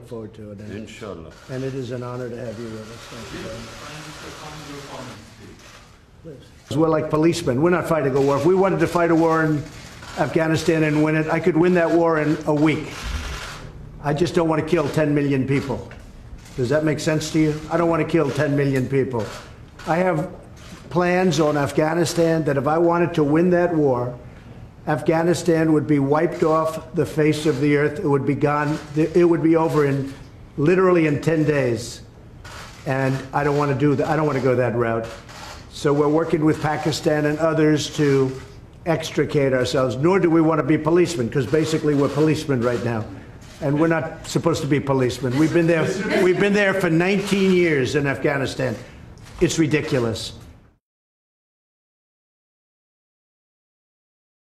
Look Forward to it. and- Inshallah. And it is an honor to have you with us. Thank you very much. We're like policemen. We're not fighting a war. If we wanted to fight a war in Afghanistan and win it, I could win that war in a week. I just don't want to kill 10 million people. Does that make sense to you? I don't want to kill 10 million people. I have plans on Afghanistan that if I wanted to win that war, Afghanistan would be wiped off the face of the earth. It would be gone. It would be over in literally in 10 days. And I don't want to do that. I don't want to go that route. So we're working with Pakistan and others to extricate ourselves, nor do we want to be policemen, because basically we're policemen right now. And we're not supposed to be policemen. We've been there, we've been there for 19 years in Afghanistan. It's ridiculous.